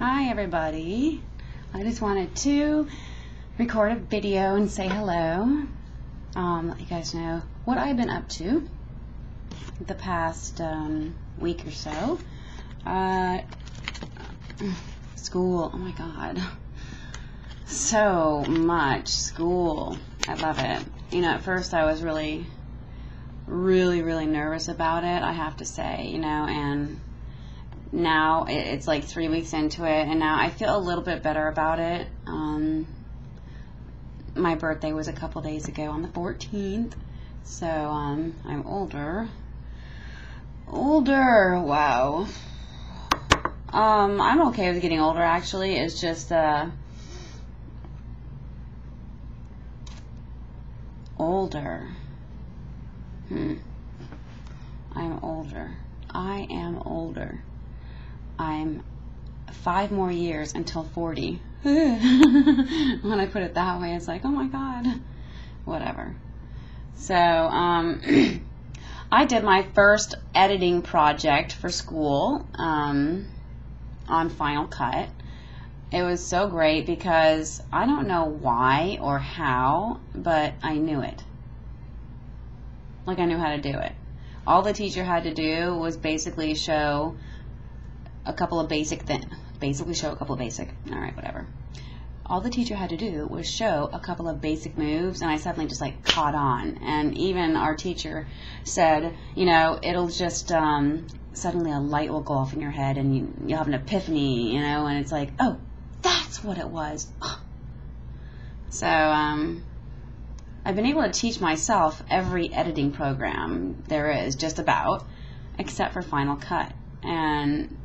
Hi, everybody. I just wanted to record a video and say hello. Um, let you guys know what I've been up to the past um, week or so. Uh, school, oh my god. So much school. I love it. You know, at first I was really, really, really nervous about it, I have to say, you know, and now it's like three weeks into it, and now I feel a little bit better about it. Um, my birthday was a couple days ago on the 14th, so um, I'm older. Older, wow. Um, I'm okay with getting older. Actually, it's just uh, older. Hmm. I'm older. I am older. I'm five more years until 40. when I put it that way, it's like, oh my God. Whatever. So, um, I did my first editing project for school um, on Final Cut. It was so great because I don't know why or how, but I knew it. Like I knew how to do it. All the teacher had to do was basically show a couple of basic things. Basically show a couple of basic. All right, whatever. All the teacher had to do was show a couple of basic moves, and I suddenly just like caught on. And even our teacher said, you know, it'll just um, suddenly a light will go off in your head, and you you'll have an epiphany, you know, and it's like, oh, that's what it was. So um, I've been able to teach myself every editing program there is, just about, except for Final Cut. And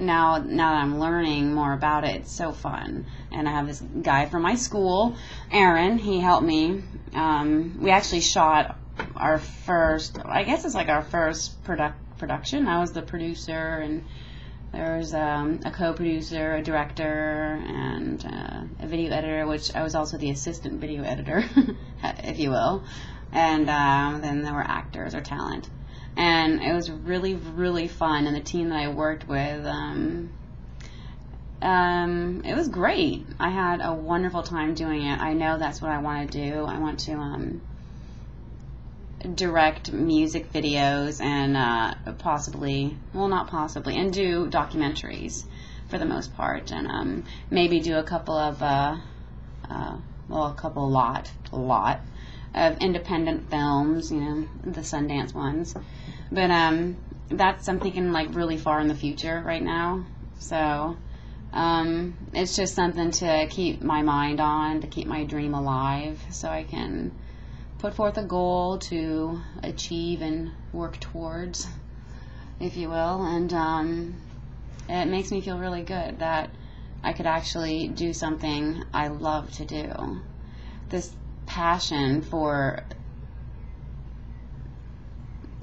now now that I'm learning more about it, it's so fun. And I have this guy from my school, Aaron. He helped me. Um, we actually shot our first. I guess it's like our first product production. I was the producer, and there was um, a co-producer, a director, and uh, a video editor, which I was also the assistant video editor, if you will. And um, then there were actors or talent and it was really really fun. And the team that i worked with um, um, it was great. I had a wonderful time doing it. I know that's what i want to do. I want to um, direct music videos and uh, possibly well not possibly and do documentaries for the most part. And um, maybe do a couple of uh, uh, well a couple lot a lot of independent films you know the sundance ones but um, that's I'm thinking like really far in the future right now. So um, it's just something to keep my mind on, to keep my dream alive, so I can put forth a goal to achieve and work towards, if you will. And um, it makes me feel really good that I could actually do something I love to do. This passion for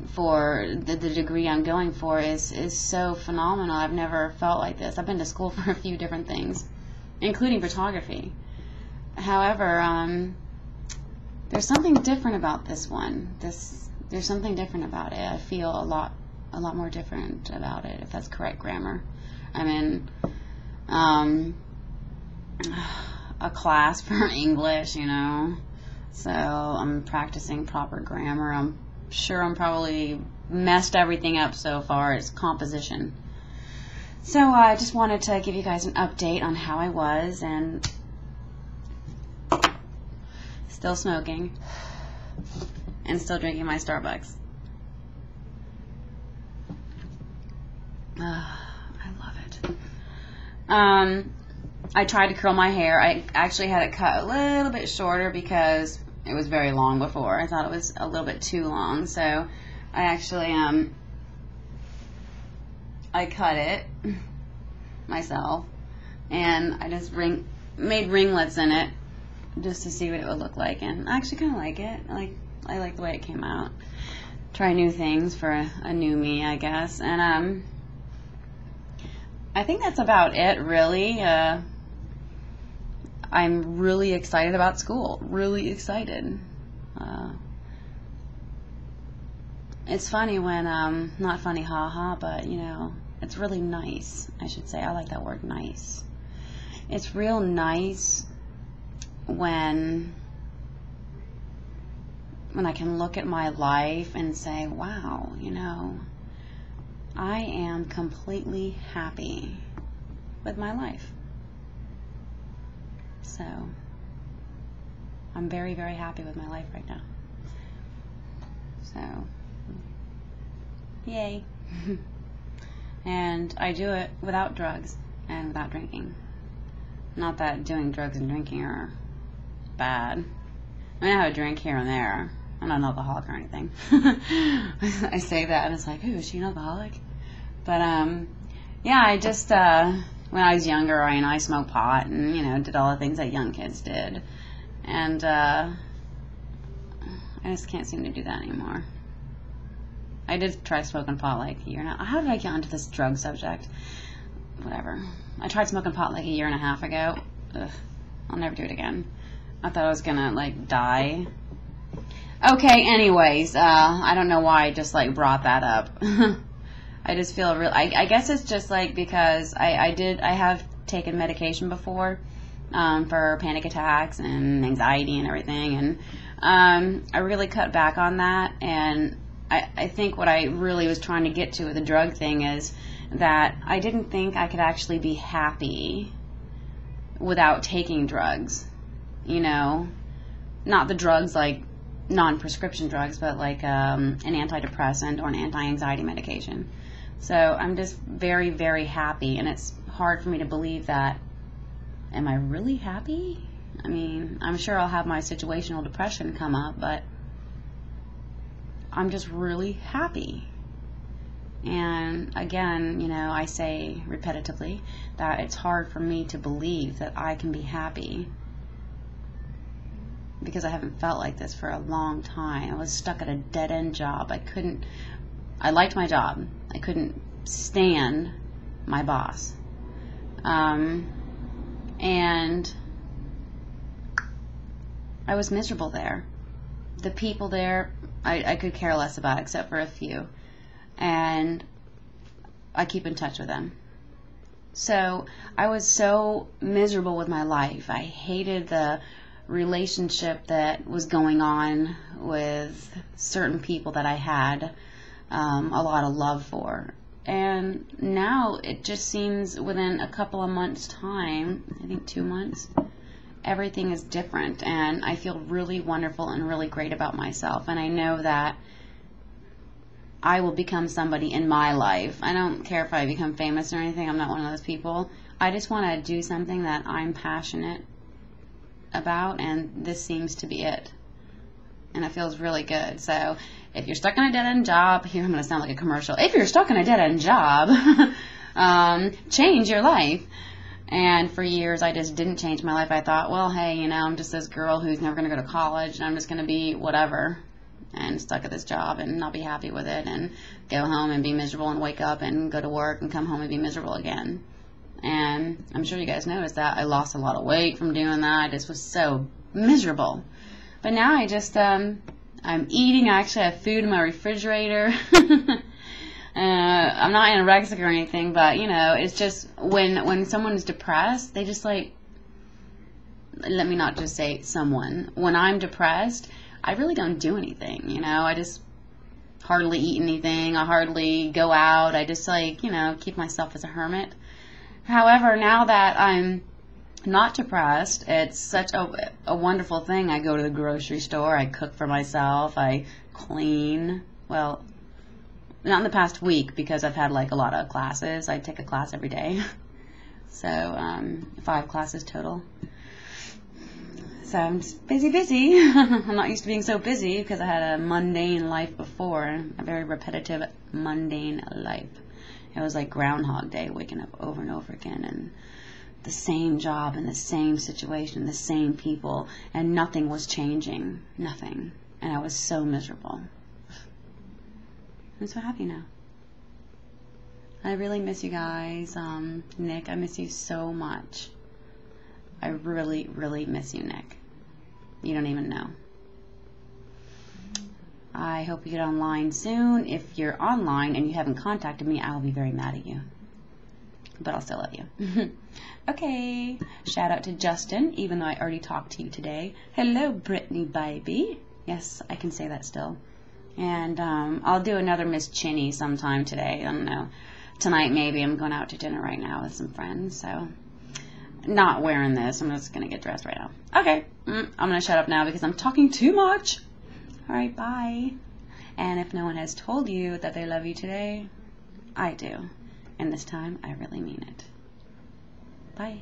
for the, the degree I'm going for is is so phenomenal. I've never felt like this. I've been to school for a few different things, including photography. However, um, there's something different about this one. This there's something different about it. I feel a lot a lot more different about it. If that's correct grammar, I'm in um, a class for English, you know. So I'm practicing proper grammar. I'm sure I'm probably messed everything up so far is composition. So uh, I just wanted to give you guys an update on how I was and still smoking and still drinking my Starbucks. Uh, I love it. Um, I tried to curl my hair. I actually had it cut a little bit shorter because it was very long before. I thought it was a little bit too long, so I actually um I cut it myself, and I just ring made ringlets in it just to see what it would look like, and I actually kind of like it. I like I like the way it came out. Try new things for a, a new me, I guess, and um. I think that's about it, really. Uh, I'm really excited about school. Really excited. Uh, it's funny when, um, not funny, haha, but you know, It's really nice, I should say. I like that word nice. It's real nice when when I can look at my life and say, wow, you know, I am completely happy with my life. So, I'm very, very happy with my life right now. So, yay. and I do it without drugs and without drinking. Not that doing drugs and drinking are bad. I mean, I have a drink here and there. I'm not an alcoholic or anything. I say that and it's like, ooh, is she an alcoholic? But um, yeah, I just uh, when I was younger, I know I smoked pot and you know did all the things that young kids did, and uh, I just can't seem to do that anymore. I did try smoking pot like a year now. How did I get onto this drug subject? Whatever. I tried smoking pot like a year and a half ago. Ugh, I'll never do it again. I thought I was gonna like die Okay, anyways, uh, I don't know why I just like brought that up. I just feel real. I, I, guess it's just like because I, I did I have taken medication before um, for panic attacks and anxiety and everything, and um, I really cut back on that. And I, I think what I really was trying to get to with the drug thing is that I didn't think I could actually be happy without taking drugs. You know, not the drugs like non-prescription drugs, but like um, an antidepressant or an anti-anxiety medication. So I'm just very, very happy, and it's hard for me to believe that. Am I really happy? I mean, I'm sure I'll have my situational depression come up, but I'm just really happy. And again, you know, I say repetitively that it's hard for me to believe that I can be happy because I haven't felt like this for a long time. I was stuck at a dead end job. I couldn't, I liked my job. I couldn't stand my boss. Um, and I was miserable there. The people there, I, I could care less about except for a few. And I keep in touch with them. So I was so miserable with my life. I hated the relationship that was going on with certain people that I had um, a lot of love for. And now it just seems within a couple of months' time, I think two months, everything is different. And I feel really wonderful and really great about myself. And I know that I will become somebody in my life. I don't care if I become famous or anything, I'm not one of those people. I just want to do something that I'm passionate about, and this seems to be it. And it feels really good. So if you're stuck in a dead end job, here I'm going to sound like a commercial. If you're stuck in a dead end job, um, change your life. And for years, I just didn't change my life. I thought, well, hey, you know, I'm just this girl who's never going to go to college, and I'm just going to be whatever, and stuck at this job and not be happy with it, and go home and be miserable, and wake up and go to work and come home and be miserable again. And I'm sure you guys noticed that I lost a lot of weight from doing that. I just was so miserable. But now I just, um, I'm eating. I actually have food in my refrigerator. uh, I'm not anorexic or anything, but you know, it's just when when someone is depressed, they just like. Let me not just say someone. When I'm depressed, I really don't do anything. You know, I just hardly eat anything. I hardly go out. I just like you know keep myself as a hermit. However, now that I'm not depressed, it's such a, a wonderful thing. I go to the grocery store, I cook for myself, I clean. Well, not in the past week because I've had like a lot of classes. I take a class every day. So, um, five classes total. So I'm just busy, busy. I'm not used to being so busy because I had a mundane life before, a very repetitive, mundane life. It was like Groundhog Day, waking up over and over again and the same job and the same situation, the same people, and nothing was changing. Nothing. And I was so miserable. I'm so happy now. I really miss you guys. Um, Nick, I miss you so much. I really, really miss you, Nick. You don't even know. I hope you get online soon. If you're online and you haven't contacted me, I'll be very mad at you. But I'll still love you. okay. Shout out to Justin, even though I already talked to you today. Hello, Brittany baby. Yes, I can say that still. And um, I'll do another Miss Chinny sometime today. I don't know. Tonight, maybe. I'm going out to dinner right now with some friends, so not wearing this. I'm just going to get dressed right now. Okay. Mm, I'm going to shut up now because I'm talking too much. All right, bye. And if no one has told you that they love you today, I do. And this time, I really mean it. Bye.